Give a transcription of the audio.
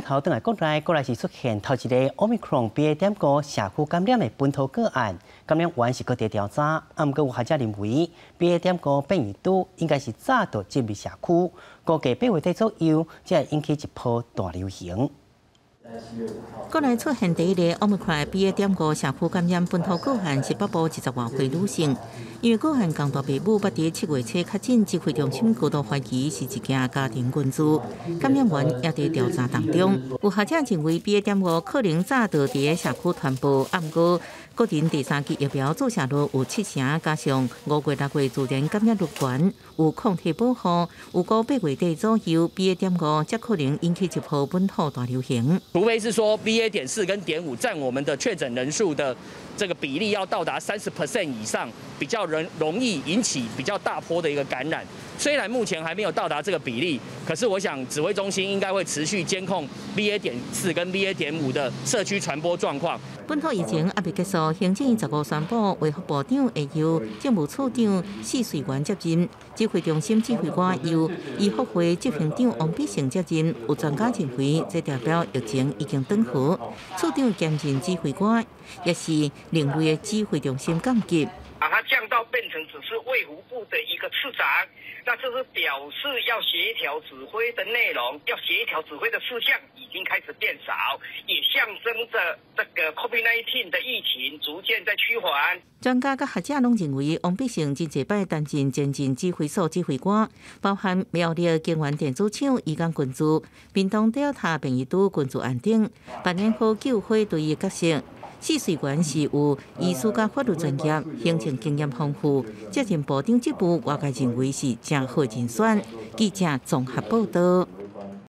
镜头转来国内，国内是出现头一个 Omicron BA. 点五社区感染的本土个案，感染源是各地调查，啊，毋过有学者认为 BA. 点五变异都应该是早就进入社区，估计八月底左右才会引起一波大流行。国内出现第一例 Omicron BA. 点五社区感染本土个案是北部一十外岁女性，因为个案共大父母捌伫七月初确诊，指挥中心高度怀疑是一件家庭群组，感染源也伫调查当中。有学者认为 BA. 点五可能早就伫社区传播，啊，毋过个人第三期疫苗注射率有七成，加上五月六月自然感染率悬，有抗体保护，有估八月底左右 BA. 点五则可能引起一波本土大流行。除非是说 BA 点四跟点五占我们的确诊人数的这个比例要到达三十 percent 以上，比较容容易引起比较大波的一个感染。虽然目前还没有到达这个比例，可是我想指挥中心应该会持续监控 BA 点四跟 BA 点五的社区传播状况。本土疫情还未结束，行政院十五宣布，卫福部长会由政务处长谢水元接任，指挥中心指挥官由医福会执行长王必胜接任。有专家认为，这代表疫情已经缓和。处长兼任指挥官，也是另外的指挥中心降级。变成只是卫福部的一个次长，那这是表示要协调指挥的内容，要协调指挥的事项已经开始变少，也象征着这个 COVID-19 的疫情逐渐在趋缓。专家跟学者拢认为，王必胜真济摆担任前进指挥所指挥官，包含苗栗金源电子厂移工群组、屏东调查病异都群组安定，扮演好救火队的角色。四水官是有医师甲法律专业，行政经验丰富，接任部长职务，外界认为是正好人选。记者综合报道。